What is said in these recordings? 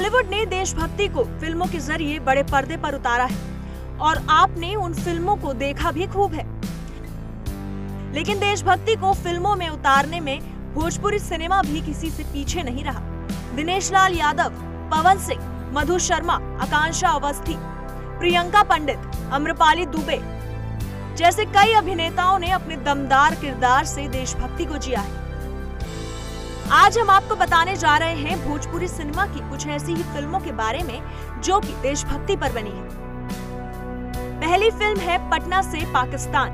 बॉलीवुड ने देशभक्ति को फ़िल्मों के ज़रिए बड़े पर्दे पर उतारा है और आपने उन फ़िल्मों को देखा भी खूब है। लेकिन देशभक्ति को फ़िल्मों में उतारने में भोजपुरी सिनेमा भी किसी से पीछे नहीं रहा। दिनेश लाल यादव, पवन सिंह, मधु शर्मा, आकांक्षा अवस्थी, प्रियंका पंडित, अम्रपाली दुबे जैसे कई अभिनेताओं ने अपने दमदार किरदार से देशभक्ति को जिया है। आज हम आपको बताने जा रहे हैं भोजपुरी सिनेमा की कुछ ऐसी ही फ़िल्मों के बारे में जो कि देशभक्ति पर बनी है। पहली फ़िल्म है पटना से पाकिस्तान।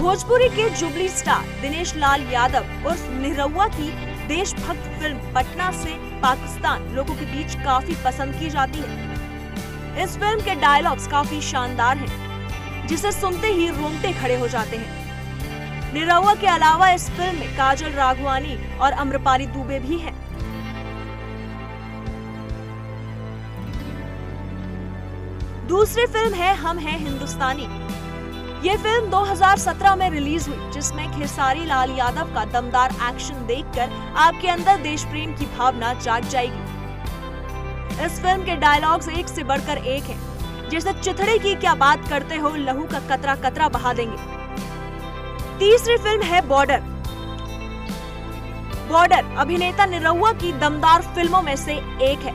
भोजपुरी के जुबली स्टार दिनेश लाल यादव उर्फ़ निरहुआ की देशभक्त फ़िल्म पटना से पाकिस्तान लोगों के बीच काफ़ी पसंद की जाती है। इस फ़िल्म के डायलॉग्स काफ़ी शानदार हैं, जिसे सुनते ही रोंगटे खड़े हो जाते हैं। निरहुआ के अलावा इस फ़िल्म में काजल राघवानी और अम्रपाली दुबे भी हैं। दूसरी फ़िल्म है हम हैं हिंदुस्तानी। ये फ़िल्म 2017 में रिलीज़ हुई जिसमें खेसारी लाल यादव का दमदार एक्शन देखकर आपके अंदर देश प्रेम की भावना जाग जाएगी। इस फ़िल्म के डायलॉग्स एक से बढ़कर एक हैं, जैसे चिथड़े की क्या बात करते हो लहू का कतरा कतरा बहा देंगे। तीसरी फ़िल्म है बॉर्डर। बॉर्डर, अभिनेता निरहुआ की दमदार फ़िल्मों में से एक है।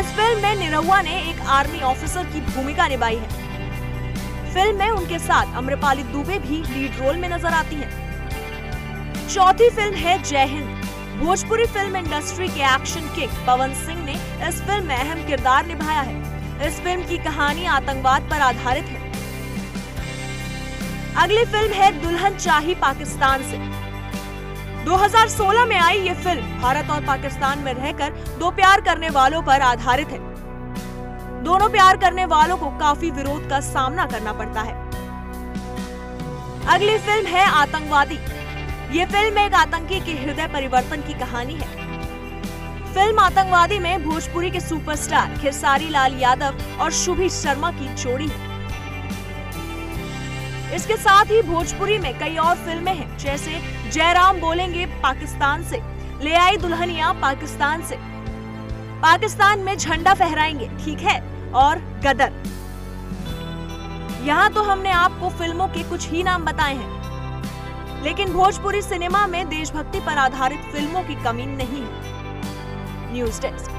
इस फ़िल्म में निरहुआ ने एक आर्मी ऑफिसर की भूमिका निभाई है। फ़िल्म में उनके साथ अम्रपाली दुबे भी लीड रोल में नज़र आती हैं। चौथी फ़िल्म है जय हिंद। भोजपुरी फ़िल्म इंडस्ट्री के एक्शन किंग पवन सिंह ने इस फ़िल्म में अहम किरदार निभाया है। इस फ़िल्म की कहानी आतंकवाद पर आधारित है। अगली फ़िल्म है दुल्हन चाही पाकिस्तान से। 2016 में आई ये फ़िल्म। भारत और पाकिस्तान में रहकर दो प्यार करने वालों पर आधारित है। दोनों प्यार करने वालों को काफ़ी विरोध का सामना करना पड़ता है। अगली फ़िल्म है आतंकवादी। ये फ़िल्म एक आतंकी के हृदय परिवर्तन की कहानी है। फ़िल्म आतंकवादी में भोजपुरी के सुपरस्टार खेसारी लाल यादव और शुभी शर्मा की जोड़ी है। इसके साथ ही भोजपुरी में कई और फ़िल्में हैं, जैसे जयराम बोलेंगे पाकिस्तान से, ले आई दुल्हनिया पाकिस्तान से। पाकिस्तान में झंडा फहराएँगे, ठीक है? और गदर। यहाँ तो हमने आपको फ़िल्मों के कुछ ही नाम बताए हैं। लेकिन भोजपुरी सिनेमा में देशभक्ति पर आधारित फ़िल्मों की कमी नहीं है। News desk.